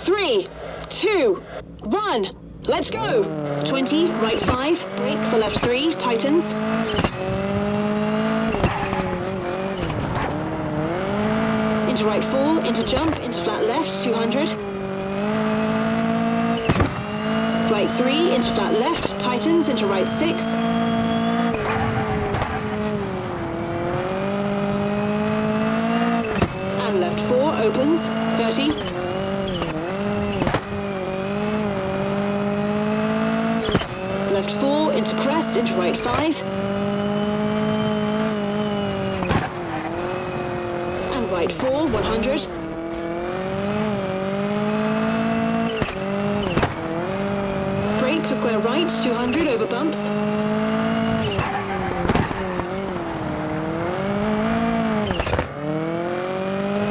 three, two, one. Let's go. 20, right five, brake for left three, tightens. Into right four, into jump, into flat left, 200. Right three, into flat left, tightens, into right six. And left four, opens, 30. Left four, into crest, into right five. And right four, 100. Brake for square right, 200 over bumps.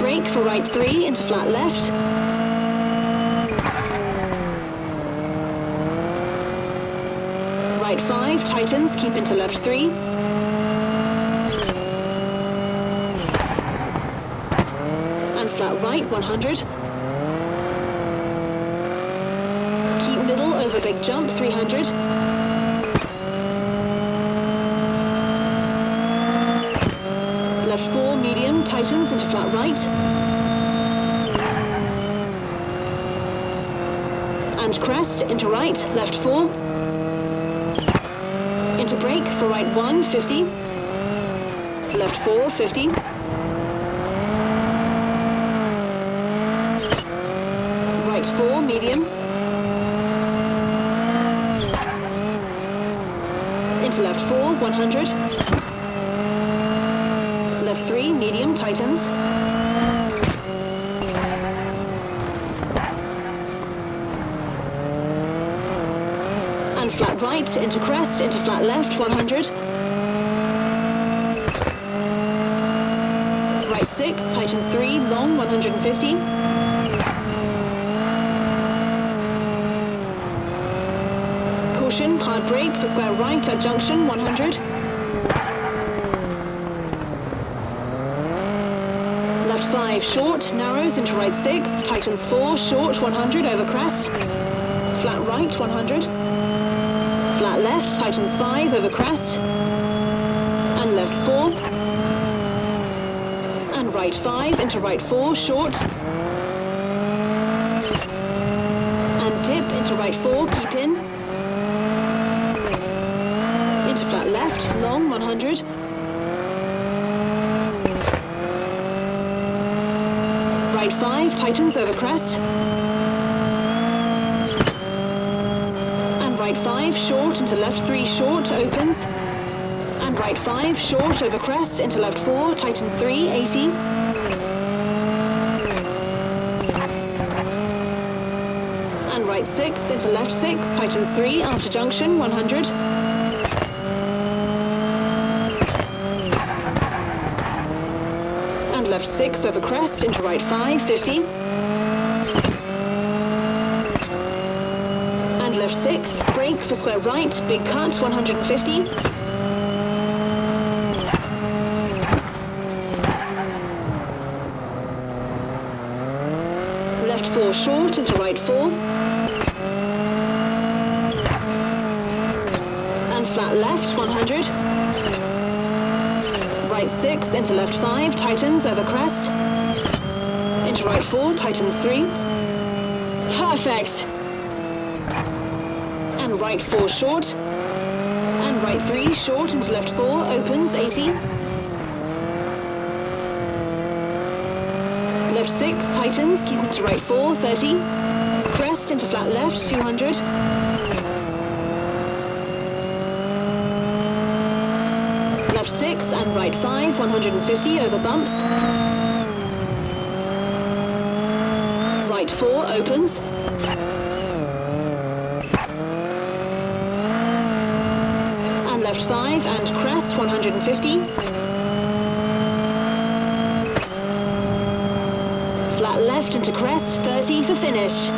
Brake for right three into flat left. Right five, tightens, keep into left three. And flat right, 100. Keep middle over big jump, 300. Left four, medium, tightens into flat right. And crest into right, left four. Into brake for right one, 50. Left four, 50. Right four, medium. Into left four, 100. Left three, medium, tightens. And flat right, into crest, into flat left, 100. Right six, tightens three, long, 150. Caution, hard brake for square right at junction, 100. Left five, short, narrows into right six, tightens four, short, 100 over crest. Flat right, 100. Flat left, tightens five over crest. And left four. And right five into right four, short. And dip into right four, keep in. Into flat left, long, 100. Right five, tightens over crest. And right five, short into left three, short, opens. And right five, short over crest into left four, tightens three, 80. And right six into left six, tightens three, after junction, 100. And left six over crest into right five, 50. And six, brake for square right, big cut, 150. Left four short into right four. And flat left, 100. Right six into left five, tightens over crest. Into right four, tightens three. Perfect. Right four short. And right three short into left four, opens 80. Left six, tightens, keep into right four, 30. Crest into flat left, 200. Left six and right five, 150 over bumps. Right four opens. Five and crest 150. Flat left into crest 30 for finish.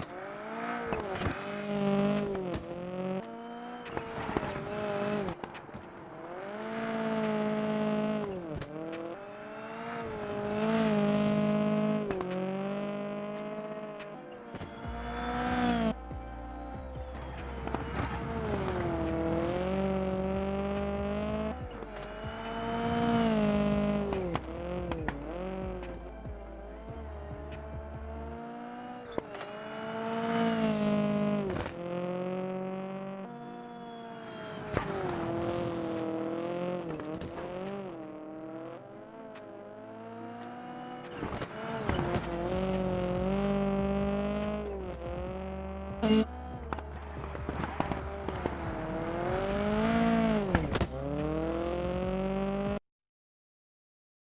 you Thank